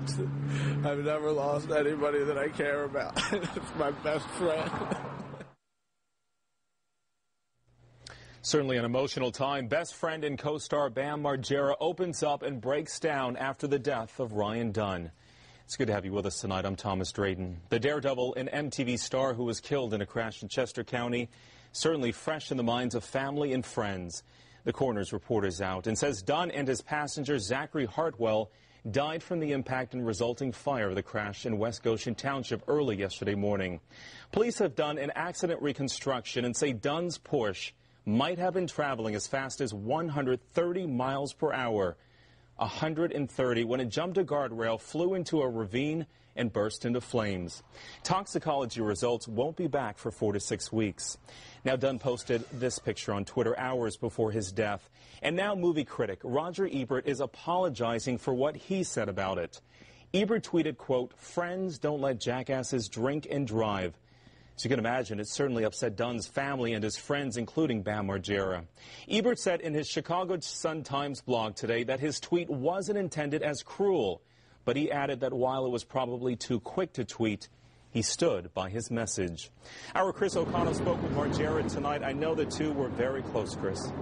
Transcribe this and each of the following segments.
I've never lost anybody that I care about. it's my best friend. Certainly an emotional time. Best friend and co-star Bam Margera opens up and breaks down after the death of Ryan Dunn. It's good to have you with us tonight. I'm Thomas Drayton. The daredevil and MTV star who was killed in a crash in Chester County, certainly fresh in the minds of family and friends. The coroner's report is out and says Dunn and his passenger Zachary Hartwell died from the impact and resulting fire of the crash in West Goshen Township early yesterday morning. Police have done an accident reconstruction and say Dunn's Porsche might have been traveling as fast as 130 miles per hour. 130 when it jumped a guardrail, flew into a ravine, and burst into flames. Toxicology results won't be back for four to six weeks. Now, Dunn posted this picture on Twitter hours before his death. And now, movie critic Roger Ebert is apologizing for what he said about it. Ebert tweeted, quote, Friends don't let jackasses drink and drive. As you can imagine, it certainly upset Dunn's family and his friends, including Bam Margera. Ebert said in his Chicago Sun-Times blog today that his tweet wasn't intended as cruel, but he added that while it was probably too quick to tweet, he stood by his message. Our Chris O'Connell spoke with Margera tonight. I know the two were very close, Chris.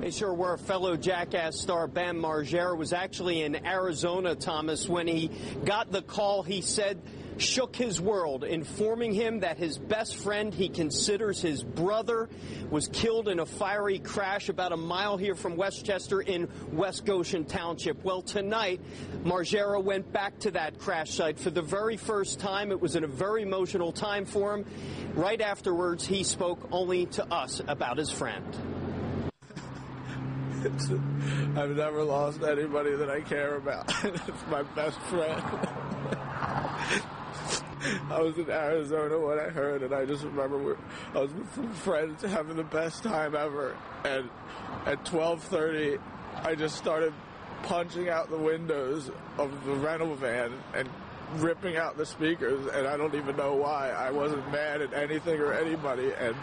They sure were. Fellow Jackass star Bam Margera was actually in Arizona, Thomas, when he got the call. He said shook his world, informing him that his best friend he considers his brother was killed in a fiery crash about a mile here from West Chester in West Goshen Township. Well, tonight, Margera went back to that crash site for the very first time. It was in a very emotional time for him. Right afterwards, he spoke only to us about his friend. I've never lost anybody that I care about. it's my best friend. I was in Arizona when I heard, and I just remember I was with some friends having the best time ever. And at 12:30, I just started punching out the windows of the rental van and ripping out the speakers. And I don't even know why. I wasn't mad at anything or anybody. And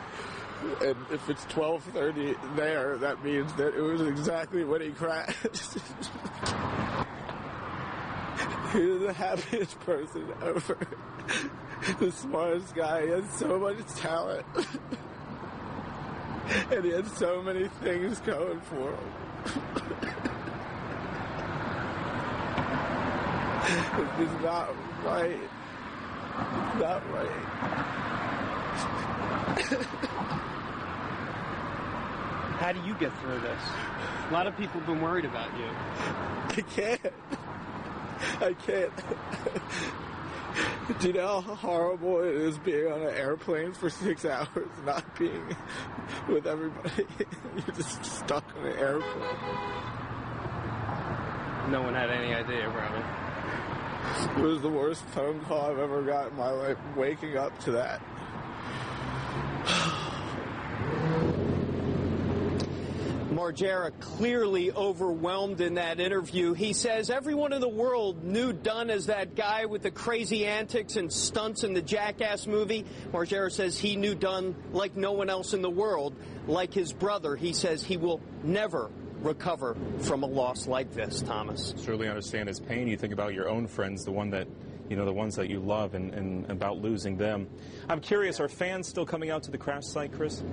and if it's 12:30 there, that means that it was exactly when he crashed. He's the happiest person ever. the smartest guy. He had so much talent. and he had so many things going for him. it's just not right. It's not right. How do you get through this? A lot of people have been worried about you. I can't. I can't. Do you know how horrible it is being on an airplane for six hours, not being with everybody? You're just stuck on an airplane. No one had any idea, probably. It was the worst phone call I've ever got in my life, waking up to that. Margera clearly overwhelmed in that interview. He says everyone in the world knew Dunn as that guy with the crazy antics and stunts in the Jackass movie. Margera says he knew Dunn like no one else in the world, like his brother. He says he will never recover from a loss like this, Thomas. Surely understand his pain. You think about your own friends, the one that you know, the ones that you love and, and about losing them. I'm curious, are fans still coming out to the crash site, Chris?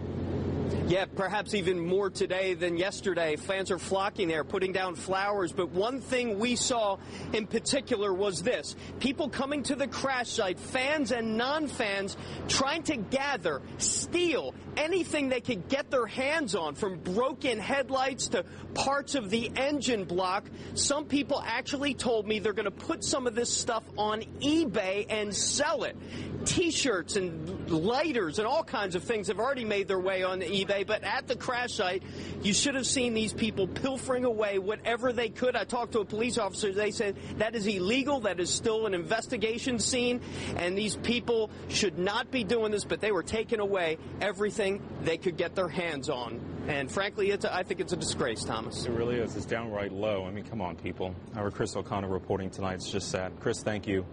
Yeah, perhaps even more today than yesterday. Fans are flocking there, putting down flowers. But one thing we saw in particular was this people coming to the crash site, fans and non fans, trying to gather, steal anything they could get their hands on, from broken headlights to parts of the engine block. Some people actually told me they're going to put some of this stuff on eBay and sell it. T shirts and lighters and all kinds of things have already made their way on eBay, but at the crash site, you should have seen these people pilfering away whatever they could. I talked to a police officer. They said that is illegal. That is still an investigation scene, and these people should not be doing this, but they were taking away everything they could get their hands on. And frankly, it's a, I think it's a disgrace, Thomas. It really is. It's downright low. I mean, come on, people. Our Chris O'Connor reporting tonight. It's just sad. Chris, thank you.